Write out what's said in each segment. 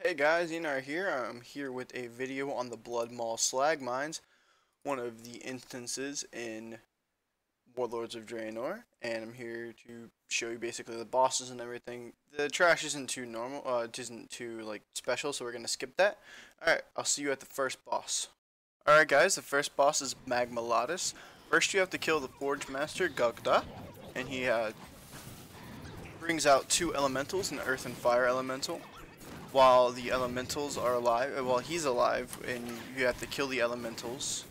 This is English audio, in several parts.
Hey guys, Enar here. I'm here with a video on the Bloodmaul Slagmines, one of the instances in Warlords of Draenor, and I'm here to show you basically the bosses and everything. The trash isn't too normal, uh, it isn't too like special, so we're gonna skip that. Alright, I'll see you at the first boss. Alright guys, the first boss is Magmolatus. First you have to kill the Forge Master, Gugda, and he uh, brings out two elementals, an earth and fire elemental while the elementals are alive, uh, while he's alive, and you have to kill the elementals.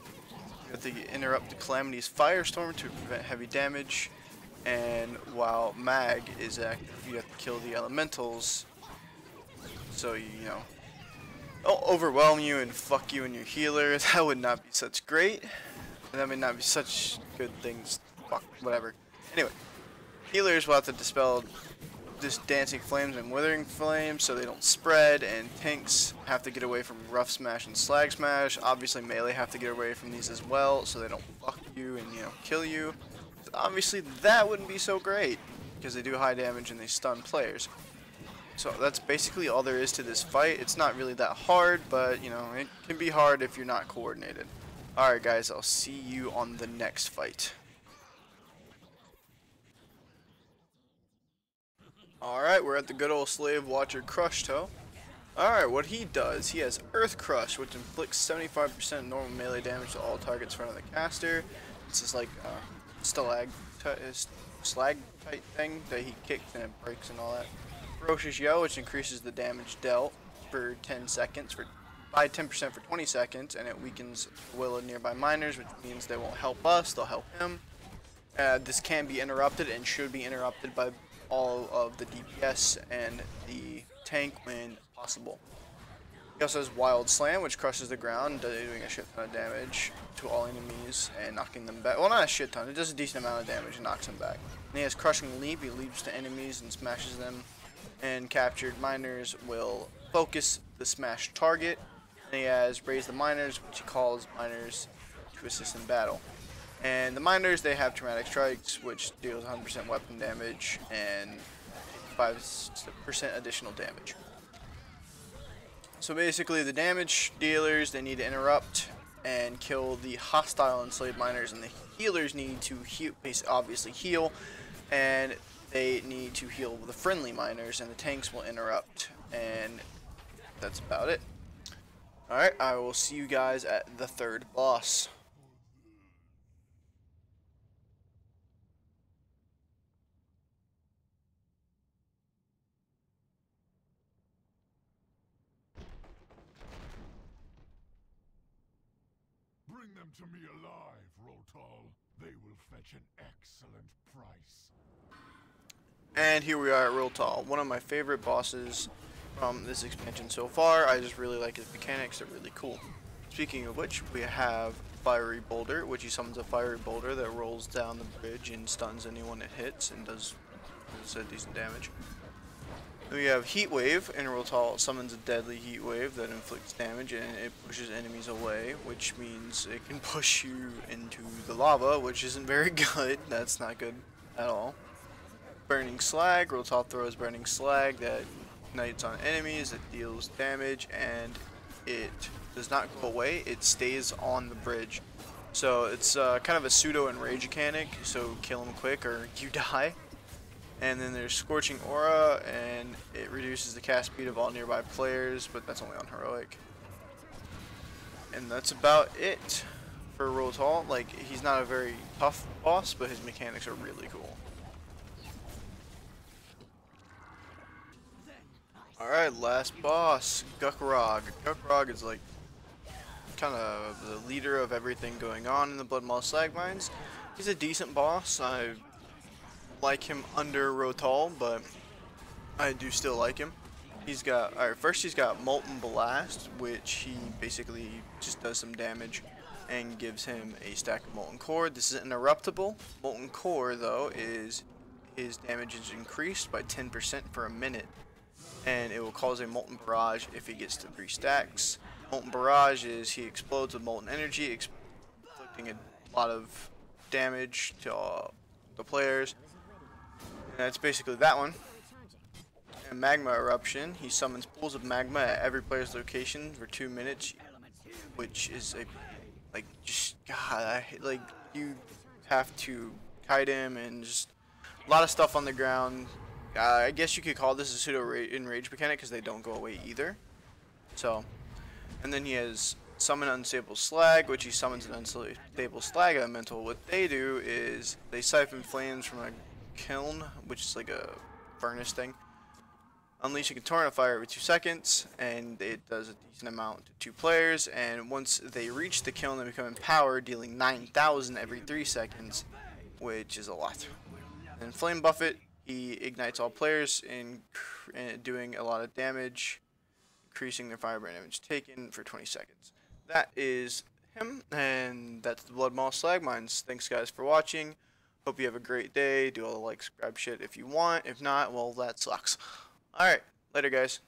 You have to interrupt the Calamity's firestorm to prevent heavy damage, and while Mag is active, you have to kill the elementals. So you, know, don't overwhelm you and fuck you and your healer. That would not be such great. That would not be such good things. Fuck, whatever. Anyway, healers will have to dispel just dancing flames and withering flames so they don't spread and tanks have to get away from rough smash and slag smash. Obviously melee have to get away from these as well so they don't fuck you and you know kill you. Obviously that wouldn't be so great because they do high damage and they stun players. So that's basically all there is to this fight. It's not really that hard but you know it can be hard if you're not coordinated. Alright guys I'll see you on the next fight Alright, we're at the good old Slave Watcher Crushto. Alright, what he does, he has Earth Crush, which inflicts 75% normal melee damage to all targets in front of the caster. This is like a uh, stalag, slag type thing that he kicks and it breaks and all that. Ferocious Yell, which increases the damage dealt for 10 seconds, for by 10% for 20 seconds, and it weakens will of nearby miners, which means they won't help us, they'll help him. Uh, this can be interrupted and should be interrupted by all of the DPS and the tank when possible. He also has Wild Slam, which crushes the ground, doing a shit ton of damage to all enemies and knocking them back. Well, not a shit ton, it does a decent amount of damage and knocks them back. And he has Crushing Leap, he leaps to enemies and smashes them. And captured miners will focus the smashed target. And he has Raise the Miners, which he calls miners to assist in battle. And the miners, they have traumatic strikes, which deals 100% weapon damage and 5% additional damage. So basically, the damage dealers, they need to interrupt and kill the hostile enslaved miners, and the healers need to heal, obviously heal, and they need to heal the friendly miners, and the tanks will interrupt, and that's about it. Alright, I will see you guys at the third boss. Bring them to me alive, Roltall. They will fetch an excellent price. And here we are at Roltall, one of my favorite bosses from this expansion so far. I just really like his mechanics, they're really cool. Speaking of which, we have Fiery Boulder, which he summons a Fiery Boulder that rolls down the bridge and stuns anyone it hits and does, does a decent damage. We have Heat Wave, and Roltall summons a deadly Heat Wave that inflicts damage and it pushes enemies away, which means it can push you into the lava, which isn't very good. That's not good at all. Burning Slag, Roltall throws Burning Slag that ignites on enemies, it deals damage, and it does not go away, it stays on the bridge. So it's uh, kind of a pseudo enrage mechanic, so kill him quick or you die. And then there's Scorching Aura, and it reduces the cast speed of all nearby players, but that's only on Heroic. And that's about it for Roltall. Like, he's not a very tough boss, but his mechanics are really cool. Alright, last boss, Gug'rokk. Gug'rokk is like kind of the leader of everything going on in the Bloodmaul Slagmines. He's a decent boss. I like him under Roltall, but I do still like him. He's got, alright, first he's got Molten Blast, which he basically just does some damage and gives him a stack of Molten Core. This is interruptible. Molten Core, though, is his damage is increased by 10% for a minute, and it will cause a Molten Barrage if he gets to 3 stacks. Molten Barrage is he explodes with Molten Energy, inflicting a lot of damage to all the players. That's basically that one. And magma eruption. He summons pools of magma at every player's location for two minutes, which is a like just God. I, like you have to kite him and just a lot of stuff on the ground. Uh, I guess you could call this a pseudo ra- enrage mechanic because they don't go away either. So, and then he has summon unstable slag, which he summons an unstable slag elemental. What they do is they siphon flames from a kiln, which is like a furnace thing. Unleashing a torrent of fire every two seconds, and it does a decent amount to two players. And once they reach the kiln, they become empowered, dealing 9,000 every three seconds, which is a lot. And Flame Buffet, he ignites all players in, in doing a lot of damage, increasing their firebrand damage taken for 20 seconds. That is him, and that's the Bloodmaul Slagmines. Thanks guys for watching. Hope you have a great day. Do all the like, subscribe shit if you want. If not, well, that sucks. Alright, later guys.